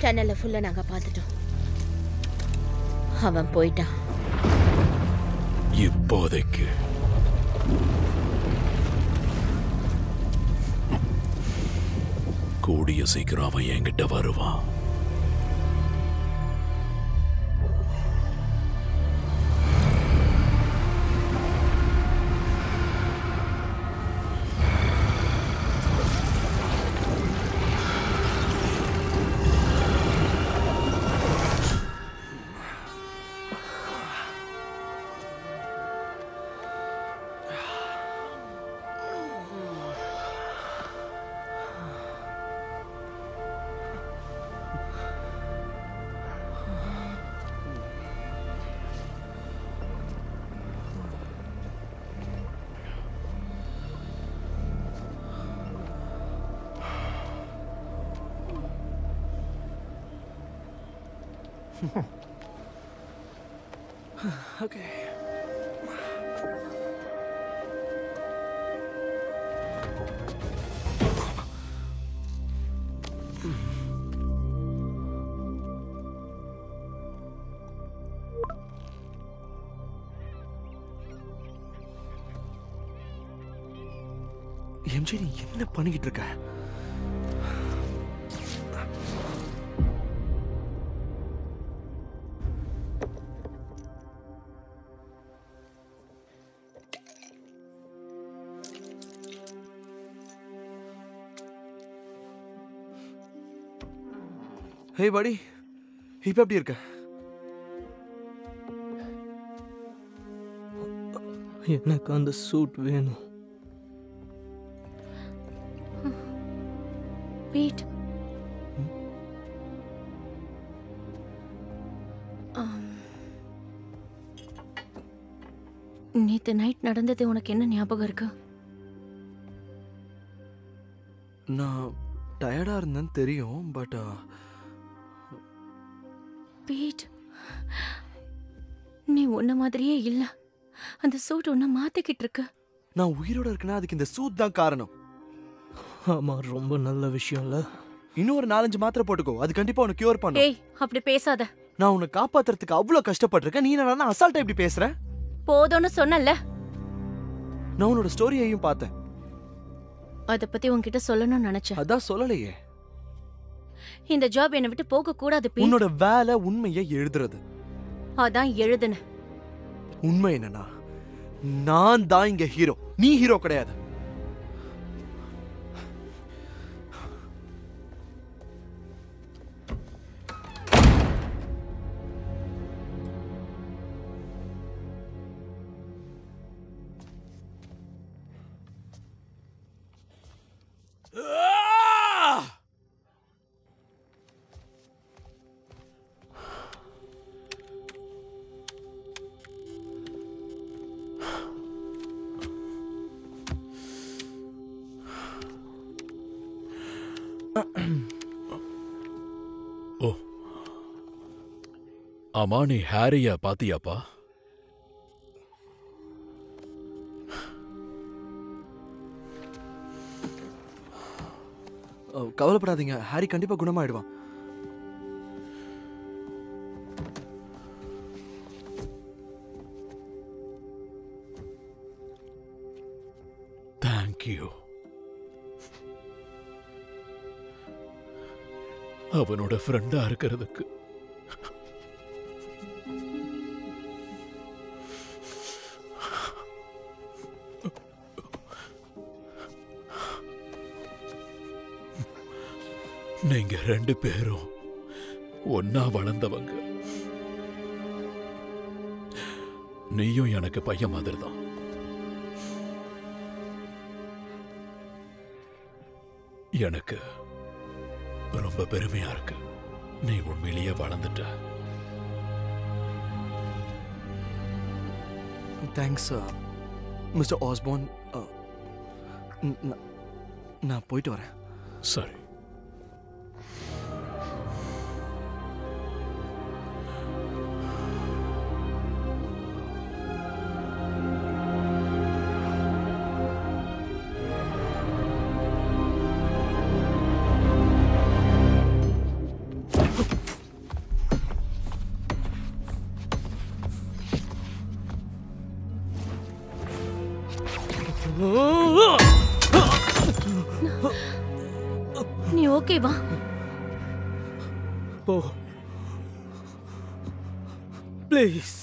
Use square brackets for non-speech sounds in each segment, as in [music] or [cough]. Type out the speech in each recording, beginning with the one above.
டன்னலை ஃபுல்லாக நாங்கள் பார்த்துட்டோம். அவன் போயிட்டான். இப்போதைக்கு. கூடிய சீக்கிரம் அவன் என்கிட்ட வருவான். [laughs] Okay. எம்ஜி நீ என்ன பண்ணிக்கிட்டு இருக்க ஹே பாடி இப்ப எப்படி இருக்க. எனக்கு அந்த சூட் வேணும். பீட் நேத்து நைட் நடந்தது உனக்கு என்ன ஞாபகம் இருக்கு? நான் டயர்டா இருந்தேன்னு தெரியும் பட் பீட். நீ உன்ன மாதிரியே இல்ல. அந்த சூட் உன்னை மாத்திக்கிட்டு இருக்கு. நான் உயிரோட இருக்கேன்னா அதுக்கு இந்த சூட் தான் காரணம். ஆமா ரொம்ப நல்ல விஷயம் இல்ல இன்னும் ஒரு நாலஞ்சு மாத்திரை போட்டுக்கோ. அது கண்டிப்பா உனக்கு கியூர் பண்ணும். ஏய் அப்படி பேசாத. நான் உன்னை காப்பாத்துறதுக்கு அவ்வளவு கஷ்டப்பட்டிருக்கேன். நீ என்ன அசால்ட்டா இப்படி பேசுற? போதும்னு சொன்னல நான் உன்னோட ஸ்டோரியையும் பார்த்தேன். அத பத்தி உன்கிட்ட சொல்லணும்னு நினைச்சேன். அதான் சொல்லலையே. இந்த ஜாப் என்னை விட்டு போக கூடாது உன்னோட வேலை உண்மையை எழுதுறது. அதான் எழுதுன. உண்மை என்னன்னா நான் தான் இங்க ஹீரோ நீ ஹீரோ கிடையாது. ஆமா நீ ஹாரிய பாத்தியாப்பா? கவலைப்படாதீங்க. ஹாரி கண்டிப்பா குணமாயிடுவான். தேங்க்யூ அவனோட ஃப்ரெண்டா இருக்கிறதுக்கு. நீங்க ரெண்டு பேரும் ஒன்னா வளர்ந்தவங்க. நீயும் எனக்கு பையன் மாதிரி தான் எனக்கு ரொம்ப பெருமையா இருக்கு. நீ உண்மையிலேயே வளர்ந்துட்ட. தேங்க்ஸ் மிஸ்டர் ஆஸ்பான் நான் போயிட்டு வரேன். சரி ஓகேவா போ. ப்ளீஸ்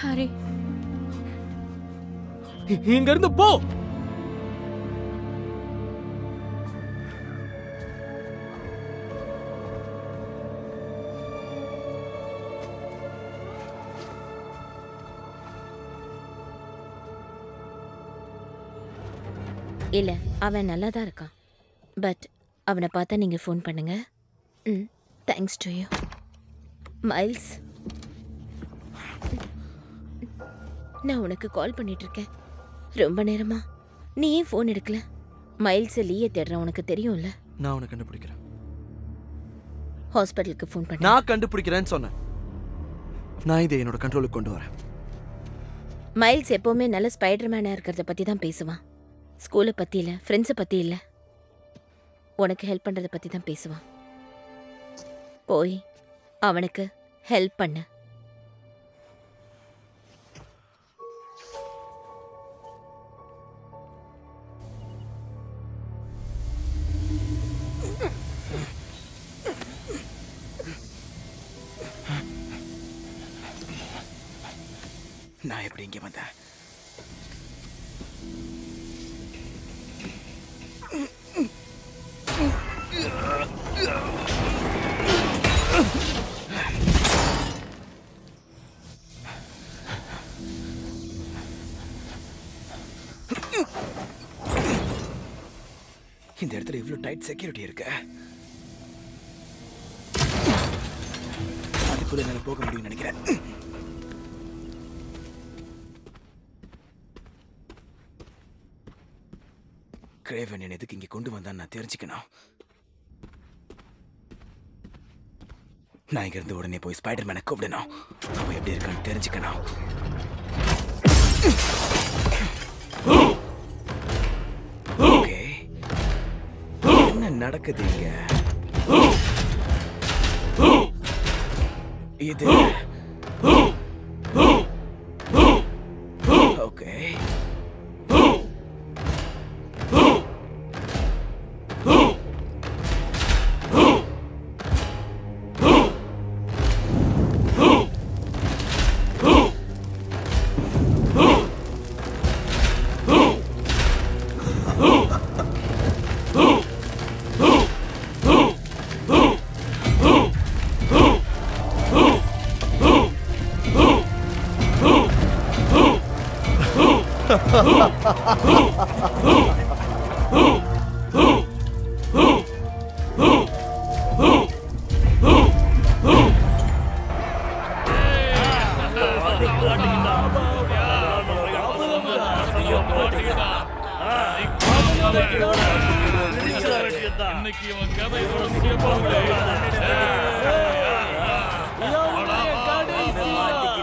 ஹரி. இங்க இருந்து போ. இல்ல அவன் நல்லா தான் இருக்கான். பட் அவனை பார்த்தா நீங்க ஃபோன் பண்ணுங்க. ம் தேங்க்ஸ் டு யூ மைல்ஸ் நான் உனக்கு கால் பண்ணிட்டு இருக்கேன் ரொம்ப நேரமா? நீ ஏன் ஃபோன் எடுக்கல? மைல்ஸ் லீயை தேடுறேன் உனக்கு தெரியும்ல? நான் உன்னை கண்டுபிடிக்கிறேன். ஹாஸ்பிட்டலுக்கு ஃபோன் பண்ண. நான் கண்டுபிடிக்கிறேன்னு சொன்னேன். நான் இதை என்னோட கண்ட்ரோலுக்கு கொண்டு வரேன். மைல்ஸ் எப்பவுமே நல்ல ஸ்பைடர்மேனாக இருக்கிறத பற்றி தான் பேசுவான். ஸ்கூலை பற்றி இல்லை ஃப்ரெண்ட்ஸை பற்றி இல்லை. உனக்கு ஹெல்ப் பண்ணுறதை பற்றி தான் பேசுவான். போய் அவனுக்கு ஹெல்ப் பண்ணு. நான் எப்படி இங்கே வந்தேன்? இந்த இடத்துல இவ்வளோ டைட் செக்யூரிட்டி இருக்கு. அதுக்குள்ள என்னால் போக முடியும்னு நினைக்கிறேன். கிரேவன் என்ன எதுக்கு இங்க கொண்டு வந்தான்னு நான் தெரிஞ்சுக்கணும். நான் இங்கிருந்து உடனே போய் ஸ்பைடர் மேனை கூப்பிடணும். அவன் எப்படி இருக்கான்னு தெரிஞ்சுக்கணும். நடக்குது இங்க. இது ஓகே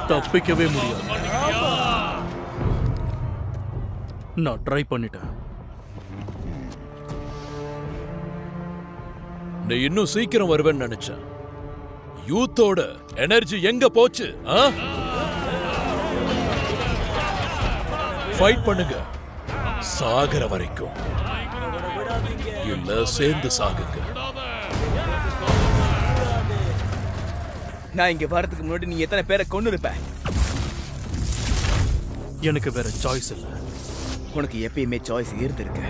தப்பிக்கவே முடியாது நான் ட்ரை பண்ணிட்டேன். நீ இன்னும் சீக்கிரம் வருவேன்னு நினைச்சேன். யூத்தோட எனர்ஜி எங்க போச்சு ஃபைட் பண்ணுங்க. சாகர வரைக்கும். இல்ல சேர்ந்து சாகுங்க. நான் இங்க வரதுக்கு முன்னாடி நீ எத்தனை பேரை கொண்டு இருப்ப எனக்கு வேற சாய்ஸ் இல்லை. உனக்கு எப்பயுமே சாய்ஸ் இருந்திருக்கு.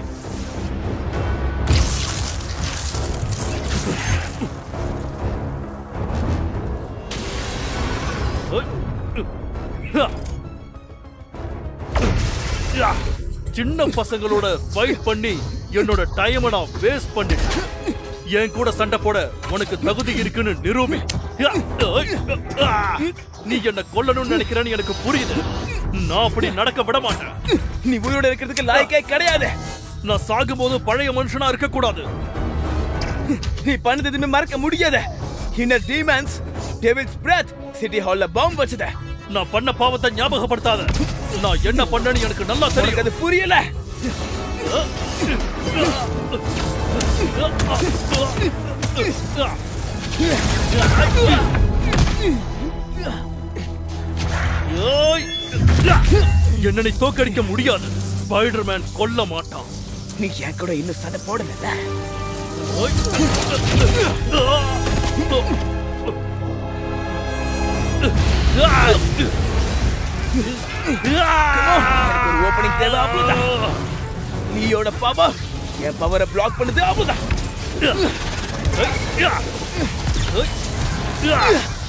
சின்ன பசங்களோட ஃபைட் பண்ணி என்னோட டைமை நான் வேஸ்ட் பண்ணிட்டேன். என் கூட சண்டை போட உனக்கு தகுதி இருக்குன்னு நிரூபி. நீ என்ன கொல்லணும்னு நினைக்கிறேன்னு எனக்கு புரியுது. நான் அப்படி நடக்க விட மாட்டேன். நீ உயிரோட இருக்கிறதுக்கு லாய்க்கே கிடையாது. நான் சாகும்போது பழைய மனுஷனா இருக்க கூடாது நீ பண்ணது எதுவுமே மறக்க முடியாத. Inner demons devils breath city ஹால்ல பாம்பு வச்சத. நான் பண்ண பாவத்தை ஞாபகப்படுத்தாத. நான் என்ன பண்ணேன்னு எனக்கு நல்லா தெரியும். அது புரியல? ஏய்! என்னை தோக்கடிக்க முடியாது. ஸ்பைடர்மேன் கொல்ல மாட்டான். நீ என் கூட இன்னும் சதை போடல எனக்கு தேவை அவ்வளவுதான். நீயோட பவர் என் பவரை பிளாக் பண்ணுது அவ்வளவுதான்.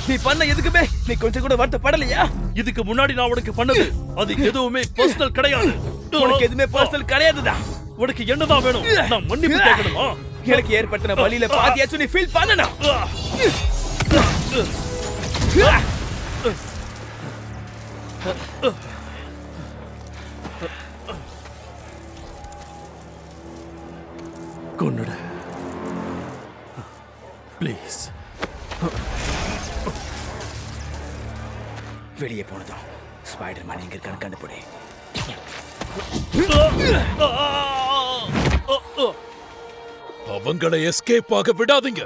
நீ பண்ண எதுக்குமே? நீ கொஞ்சம் கூட வருத்தப்படலையா? இதுக்கு முன்னாடி நான் உனக்கு பண்ணது அது எதுவுமே பர்சனல் கிடையாது. [laughs] உனக்கு எதுவுமே பர்சனல் கிடையாதுதான் உனக்கு என்னதான் வேணும்? நான் மன்னிப்பு கேட்கணுமா? எனக்கு ஏற்பட்ட வழியில பாதியாச்சும் நீ ஃபீல் பண்ணணும். கொன்னுடு. ப்ளீஸ் வெளியே போனதும் ஸ்பைடர் மேன் எங்க இருக்கான்னு கண்டுபிடி அவங்களை எஸ்கேப் ஆக விடாதீங்க